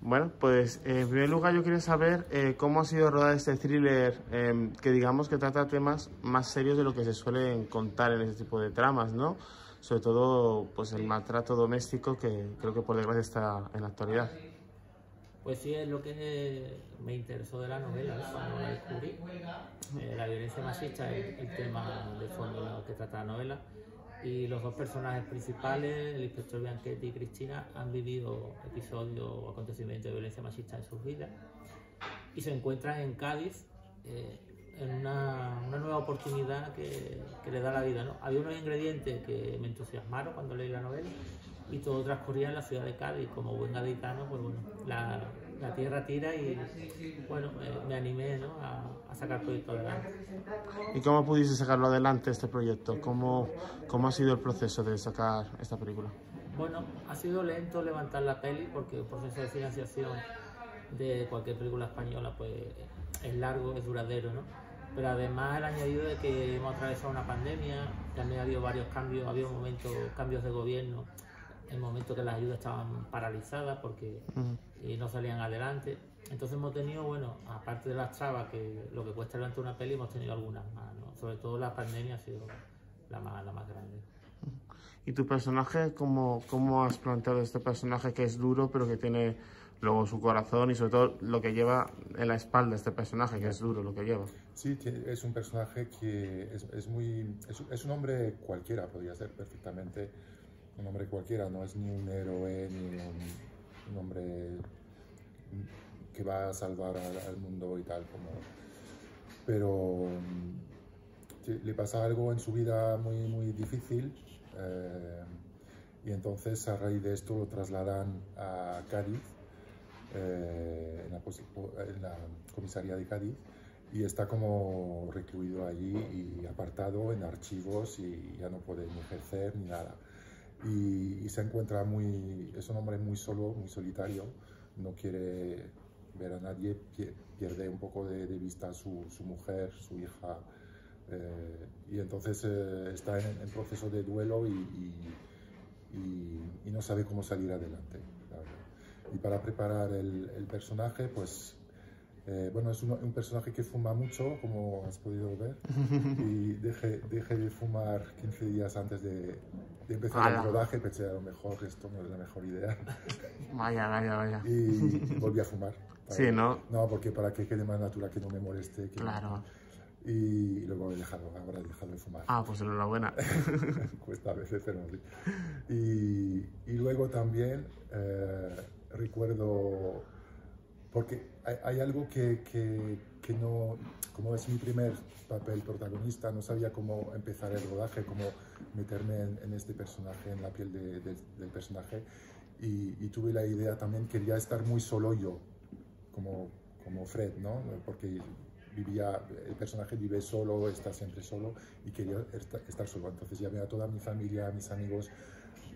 Bueno, pues eh, en primer lugar yo quería saber eh, cómo ha sido rodar este thriller eh, que digamos que trata temas más serios de lo que se suelen contar en este tipo de tramas, ¿no? Sobre todo pues el maltrato doméstico que creo que por desgracia está en la actualidad. Pues sí, es lo que me interesó de la novela, cuando la descubrí. Eh, la violencia machista es el tema de fondo que trata la novela y los dos personajes principales, el inspector Bianchetti y Cristina, han vivido episodios o acontecimientos de violencia machista en sus vidas y se encuentran en Cádiz eh, en una, nueva oportunidad que, le da la vida. Había unos ingredientes que me entusiasmaron cuando leí la novela y todo transcurría en la ciudad de Cádiz. Como buen gaditano, pues bueno, la, la tierra tira y bueno, me, me animé ¿no? a, a, sacar el proyecto adelante. ¿Y cómo pudiste sacarlo adelante este proyecto? ¿Cómo, ¿Cómo ha sido el proceso de sacar esta película? Bueno, ha sido lento levantar la peli porque el proceso de financiación de cualquier película española pues es largo, es duradero, ¿no? Pero además el añadido de que hemos atravesado una pandemia, también ha habido varios cambios, ha habido momentos, cambios de gobierno, en momentos que las ayudas estaban paralizadas porque uh -huh. y no salían adelante. Entonces hemos tenido, bueno, aparte de las trabas, que lo que cuesta levantar una peli, hemos tenido algunas más, ¿no? Sobre todo la pandemia ha sido la más, la más grande. ¿Y tu personaje, cómo, cómo has planteado este personaje que es duro, pero que tiene luego su corazón y sobre todo lo que lleva en la espalda este personaje, que es duro lo que lleva? Sí, es un personaje que es, es muy... Es, es, un hombre cualquiera, podría ser perfectamente un hombre cualquiera, no es ni un héroe, ni un, hombre que va a salvar al, mundo y tal, como... Pero le pasa algo en su vida muy, muy difícil eh, y entonces a raíz de esto lo trasladan a Cádiz, eh, en, la, en, la, comisaría de Cádiz, y está como recluido allí y apartado en archivos y ya no puede ni ejercer ni nada. Y, y se encuentra muy, es un hombre muy solo, muy solitario, no quiere ver a nadie, pierde un poco de, de vista su, su mujer, su hija, eh, y entonces eh, está en, en, proceso de duelo y, y, y, y, no sabe cómo salir adelante. Y para preparar el, el personaje, pues, eh, bueno, es un, un, personaje que fuma mucho, como has podido ver, y dejé, dejé de fumar 15 días antes de, de empezar el rodaje, pensé a lo mejor esto no es la mejor idea. Vaya, vaya, vaya. Y volví a fumar. sí, ¿no? No, porque para que quede más natural, que no me moleste. Que claro. No, y luego he dejado, ahora he dejado de fumar. Ah, pues enhorabuena. Cuesta a veces, pero sí. Y, y luego también eh, recuerdo, porque hay, hay algo que, que, que, no, como es mi primer papel protagonista, no sabía cómo empezar el rodaje, cómo meterme en, en este personaje, en la piel de, de, del personaje. Y, y, tuve la idea también, quería estar muy solo yo, como, como Fred, ¿no? Porque vivía, el personaje vive solo, está siempre solo y quería estar solo. Entonces llamé a toda mi familia, a mis amigos,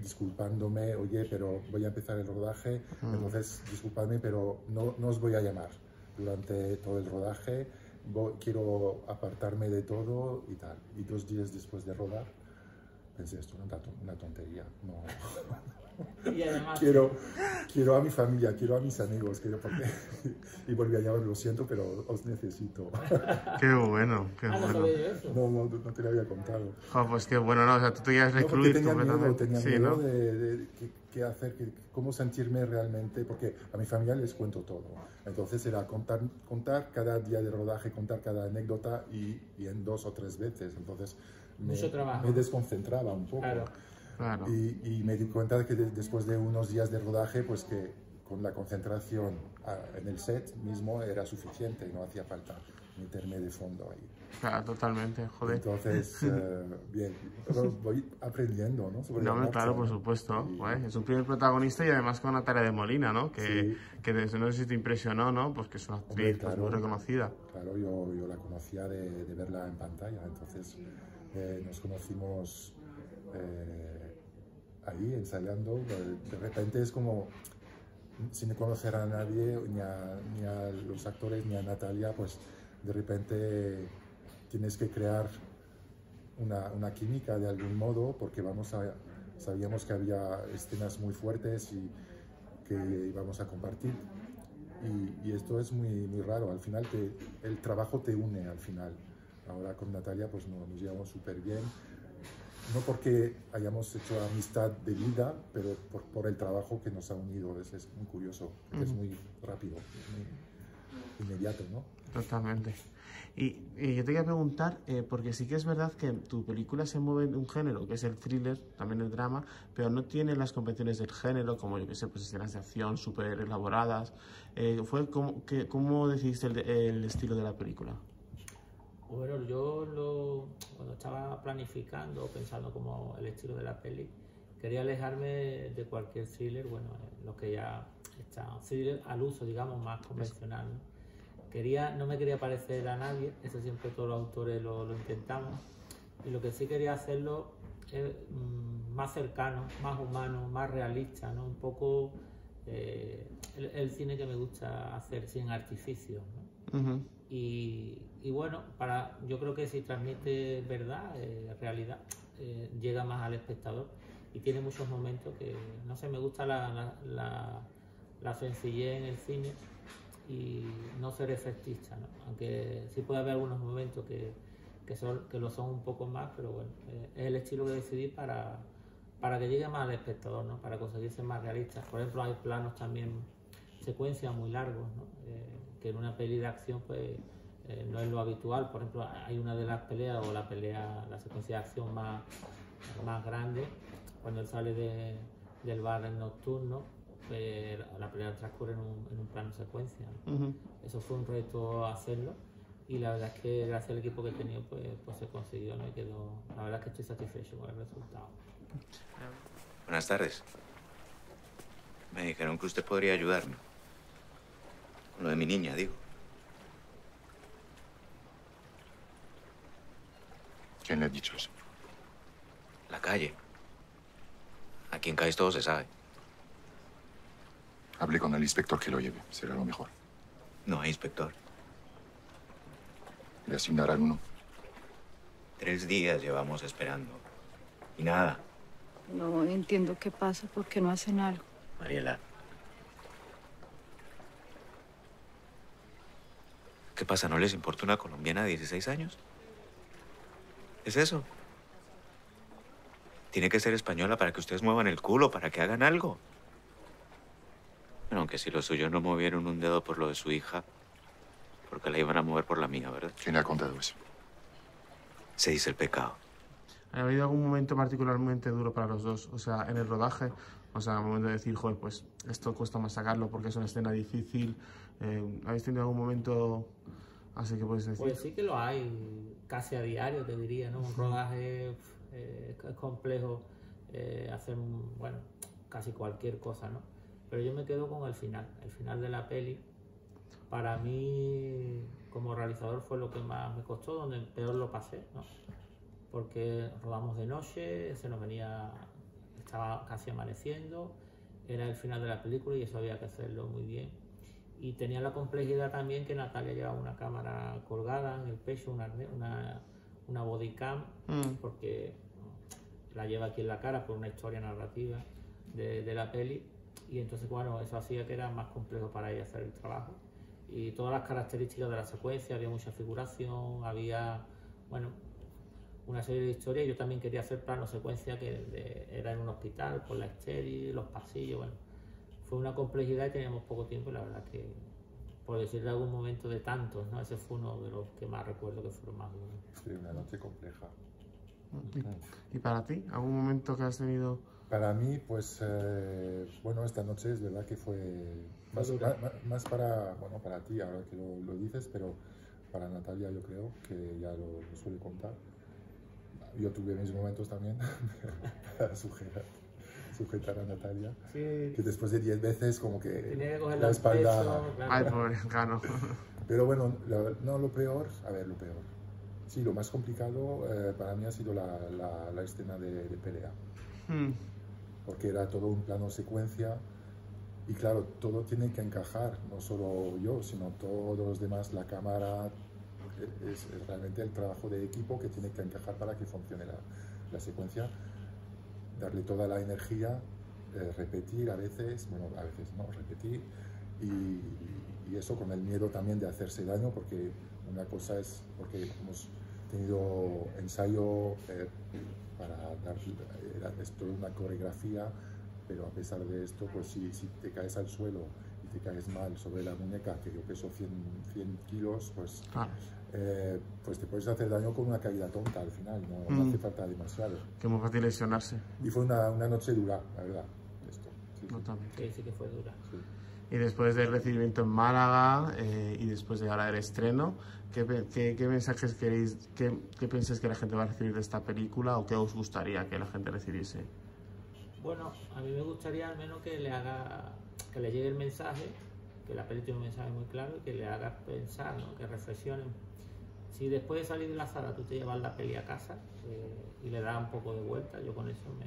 disculpándome, oye, pero voy a empezar el rodaje, mm. entonces disculpadme, pero no, no, os voy a llamar durante todo el rodaje, voy, quiero apartarme de todo y tal. Y dos días después de rodar, pensé, esto es una tontería, no. Y además, quiero, quiero a mi familia, quiero a mis amigos, quiero porque... y volví a llamar, lo siento, pero os necesito. Qué bueno, qué ah, bueno. No, no, no, te lo había contado. Oh, pues qué bueno, no, o sea, tú te ibas a recluir no, tenía completamente. Miedo, tenía sí, miedo ¿no? de, de, qué, qué hacer, qué, cómo sentirme realmente, porque a mi familia les cuento todo. Entonces era contar, contar cada día de rodaje, contar cada anécdota y, y en dos o tres veces. Entonces me, Mucho trabajo. me desconcentraba un poco. Claro. Claro. Y, y, me di cuenta de que de, después de unos días de rodaje, pues que con la concentración en el set mismo era suficiente y no hacía falta meterme de fondo ahí. Claro, totalmente, joder. Entonces, eh, bien, voy aprendiendo, ¿no? Sobre no, marcha, claro, por supuesto. Y... es un primer protagonista y además con Natalia de Molina, ¿no? Que, sí. que no sé si te impresionó, ¿no? Pues que es una actriz Hombre, claro, pues, muy reconocida. Claro, yo, yo la conocía de, de verla en pantalla, entonces eh, nos conocimos eh, ahí ensayando, de repente es como, sin conocer a nadie, ni a, ni a, los actores, ni a Natalia, pues de repente tienes que crear una, una química de algún modo, porque vamos a, sabíamos que había escenas muy fuertes y que íbamos a compartir. Y, y, esto es muy, muy raro, al final el trabajo te une al final. Ahora con Natalia pues nos, nos llevamos súper bien, no porque hayamos hecho amistad de vida, pero por, por el trabajo que nos ha unido. Es, es muy curioso, es muy rápido, muy inmediato, ¿no? Totalmente. Y, y, yo te quería preguntar, eh, porque sí que es verdad que tu película se mueve en un género, que es el thriller, también el drama, pero no tiene las competiciones del género, como yo que sé, pues escenas de acción súper elaboradas. Eh, fue como, que, ¿Cómo decidiste el, el, estilo de la película? Bueno, yo cuando estaba planificando, pensando como el estilo de la peli, quería alejarme de cualquier thriller, bueno, lo que ya está, thriller al uso, digamos, más convencional. ¿no? quería, no me quería parecer a nadie, eso siempre todos los autores lo, intentamos, y lo que sí quería hacerlo es mmm, más cercano, más humano, más realista, ¿no? un poco eh, el, cine que me gusta hacer sin artificios. ¿no? Y, y, bueno, para, yo creo que si transmite verdad, eh, realidad, eh, llega más al espectador y tiene muchos momentos que, no sé, me gusta la, la, la, sencillez en el cine y no ser efectista, ¿no? aunque sí puede haber algunos momentos que, que, son, que lo son un poco más, pero bueno, eh, es el estilo que decidí para, para que llegue más al espectador, ¿no? para conseguirse más realistas. Por ejemplo, hay planos también, secuencias muy largos, ¿no? Que en una peli de acción pues eh, no es lo habitual. Por ejemplo, hay una de las peleas o la pelea, la secuencia de acción más, más grande, cuando él sale de, del bar nocturno eh, la pelea transcurre en un, en un plano secuencia. ¿no? Uh -huh. Eso fue un reto hacerlo y la verdad es que gracias al equipo que he tenido pues, pues se consiguió ¿no? y quedó, la verdad es que estoy satisfecho con el resultado. Buenas tardes. Me dijeron que usted podría ayudarme. Lo de mi niña, digo. ¿Quién le ha dicho eso? La calle. Aquí en Cádiz todo se sabe. Hable con el inspector que lo lleve. Será lo mejor. No hay inspector. ¿Le asignarán uno? Tres días llevamos esperando. Y nada. No entiendo qué pasa. ¿Por qué no hacen algo? Mariela. ¿Qué pasa? ¿No les importa una colombiana de 16 años? ¿Es eso? Tiene que ser española para que ustedes muevan el culo, para que hagan algo. Bueno, aunque si los suyos no movieron un dedo por lo de su hija, porque la iban a mover por la mía, ¿verdad? ¿Quién ha contado eso? Se dice el pecado. ¿Ha habido algún momento particularmente duro para los dos? O sea, en el rodaje, o sea, el momento de decir, joder, pues esto cuesta más sacarlo porque es una escena difícil. Eh, ¿Habéis tenido algún momento así que puedes decir? Pues sí que lo hay, casi a diario, te diría, ¿no? Un rodaje eh, es complejo eh, hacer, bueno, casi cualquier cosa, ¿no? Pero yo me quedo con el final, el final de la peli. Para mí, como realizador, fue lo que más me costó, donde peor lo pasé, ¿no? Porque rodamos de noche, se nos venía, estaba casi amaneciendo, era el final de la película y eso había que hacerlo muy bien. Y tenía la complejidad también que Natalia llevaba una cámara colgada en el pecho, una, una, una body cam, mm. porque la lleva aquí en la cara por una historia narrativa de, de la peli y entonces bueno eso hacía que era más complejo para ella hacer el trabajo y todas las características de la secuencia había mucha figuración había bueno una serie de historias. Yo también quería hacer plano secuencia que de, era en un hospital con la estéril los pasillos bueno fue una complejidad y teníamos poco tiempo y la verdad que por decirle algún momento de tantos no ese fue uno de los que más recuerdo que fueron más duros. Sí una noche compleja. ¿Y, ¿Y para ti algún momento que has tenido para mí, pues, eh, bueno, esta noche es verdad que fue más, más, más, para, bueno, para ti, ahora que lo, lo, dices, pero para Natalia yo creo que ya lo, lo suele contar. Yo tuve mis momentos también para sujetar, sujetar a Natalia, sí. que después de 10 veces como que, que la espalda... Peso, claro. Ay, pobre, claro. Pero bueno, lo, no lo peor, a ver, lo peor. Sí, lo más complicado eh, para mí ha sido la, la, la escena de, de pelea. Hmm porque era todo un plano secuencia y claro, todo tiene que encajar, no solo yo, sino todos los demás, la cámara, es, realmente el trabajo de equipo que tiene que encajar para que funcione la, la, secuencia, darle toda la energía eh, repetir a veces, bueno, a veces no, repetir, y, y, eso con el miedo también de hacerse daño, porque una cosa es, porque hemos tenido ensayo eh, para dar, era, es una coreografía, pero a pesar de esto, pues si, si te caes al suelo y te caes mal sobre la muñeca, que yo peso 100, 100 kilos, pues, Claro. eh, pues te puedes hacer daño con una caída tonta al final, no, no Mm. hace falta demasiado. Que es muy fácil lesionarse. Y fue una, una noche dura, la verdad, esto. Sí, Totalmente. Sí, sí que fue dura. sí. Y después del recibimiento en Málaga eh, y después de ahora del estreno, ¿qué, qué, qué mensajes queréis, qué, qué pensáis que la gente va a recibir de esta película o qué os gustaría que la gente recibiese? Bueno, a mí me gustaría al menos que le haga, que le llegue el mensaje, que la peli tiene un mensaje muy claro y que le haga pensar, ¿no? que reflexionen. Si después de salir de la sala tú te llevas la peli a casa eh, y le das un poco de vuelta, yo con eso me,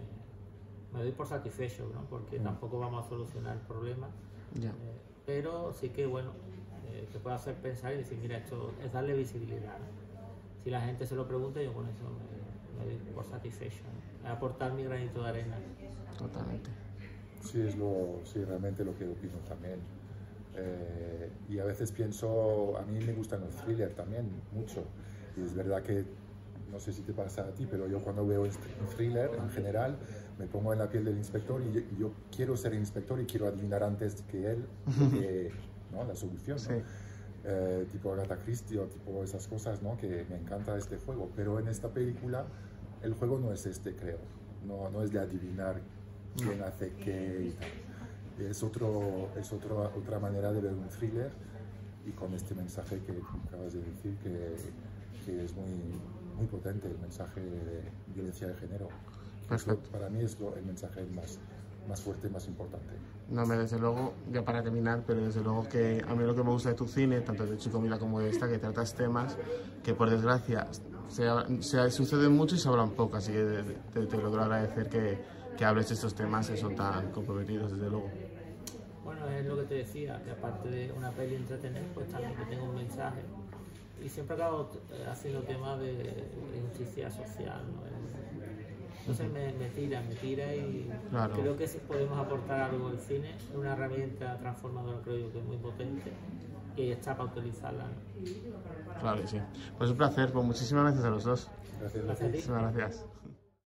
me doy por satisfecho, ¿no? porque tampoco vamos a solucionar el problema. Ya. Eh, pero sí que, bueno, eh, te puede hacer pensar y decir, mira, esto es darle visibilidad. ¿no? Si la gente se lo pregunta, yo con eso me, me doy por satisfecho. ¿no? Aportar mi granito de arena. Totalmente. Sí, es lo, sí, realmente lo que opino también. Eh, y a veces pienso, a mí me gustan los thrillers también mucho. Y es verdad que, no sé si te pasa a ti, pero yo cuando veo este- un thriller en general, me pongo en la piel del inspector y yo, yo quiero ser inspector y quiero adivinar antes que él que- ¿no? la solución. ¿no? Sí. Eh, tipo Agatha Christie o tipo esas cosas, ¿no? Que me encanta este juego. Pero en esta película el juego no es este, creo. No, no es de adivinar quién hace qué y tal. Es, otro, es otro, otra manera de ver un thriller y con este mensaje que acabas de decir que, que es muy, muy potente, el mensaje de violencia de género. Perfecto. para mí es lo- el mensaje más, más fuerte, más importante. No, me desde luego, ya para terminar, pero desde luego que a mí lo que me gusta de tu cine, tanto de Chico Mila como de esta, que tratas temas que por desgracia se, se suceden mucho y se hablan poco, así que te, te, te logro agradecer que, que hables de estos temas que son tan comprometidos, desde luego. Bueno, es lo que te decía, que aparte de una peli entretener, pues también que tenga un mensaje. Y siempre acabo haciendo temas de, justicia social, ¿no? Entonces me, me tira, me tira y Claro. creo que si podemos aportar algo al cine, es una herramienta transformadora, creo yo, que es muy potente y ahí está para utilizarla. ¿no? Claro que sí. Pues un placer, pues muchísimas gracias a los dos. Gracias. Gracias. Muchísimas gracias.